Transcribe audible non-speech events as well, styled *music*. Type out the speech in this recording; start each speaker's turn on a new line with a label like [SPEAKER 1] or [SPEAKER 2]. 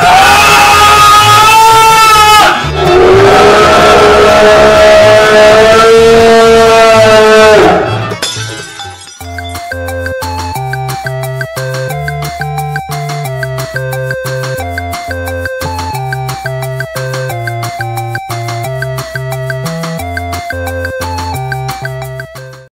[SPEAKER 1] Ah! *laughs*